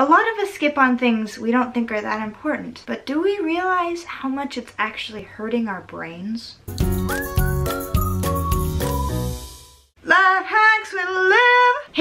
A lot of us skip on things we don't think are that important, but do we realize how much it's actually hurting our brains?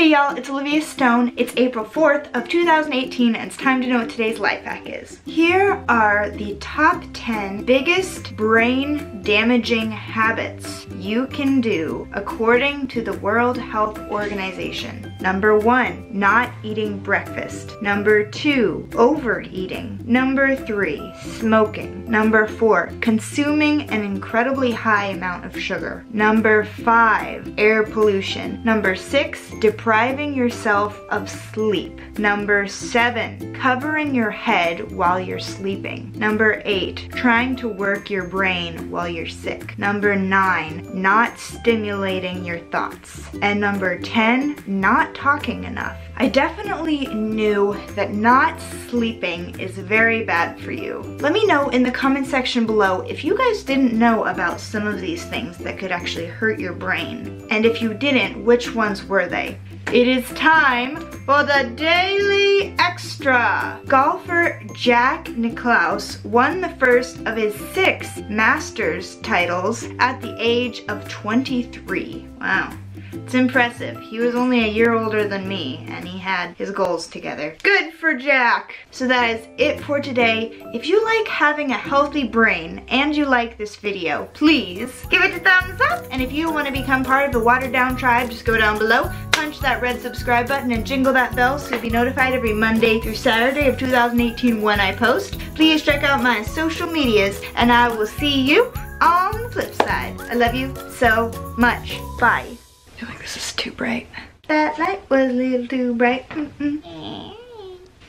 Hey y'all, it's Olivia Stone. It's April 4th of 2018 and it's time to know what today's life hack is. Here are the top 10 biggest brain damaging habits you can do according to the World Health Organization. Number one, not eating breakfast. Number two, overeating. Number three, smoking. Number four, consuming an incredibly high amount of sugar. Number five, air pollution. Number six, depriving yourself of sleep. Number seven, covering your head while you're sleeping. Number eight, trying to work your brain while you're sick. Number nine, not stimulating your thoughts. And number 10, not talking enough. I definitely knew that not sleeping is very bad for you. Let me know in the comment section below if you guys didn't know about some of these things that could actually hurt your brain. And if you didn't, which ones were they? It is time for the Daily Extra. Golfer Jack Nicklaus won the first of his six Masters titles at the age of 23. Wow. It's impressive. He was only a year older than me and he had his goals together. Good for Jack! So that is it for today. If you like having a healthy brain and you like this video, please give it a thumbs up. And if you want to become part of the Watered Down tribe, just go down below, punch that red subscribe button and jingle that bell so you'll be notified every Monday through Saturday of 2018 when I post. Please check out my social medias and I will see you on the flip side. I love you so much. Bye. I feel like this is too bright. That light was a little too bright. Mm -mm.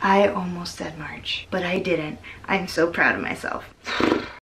I almost said March, but I didn't. I'm so proud of myself.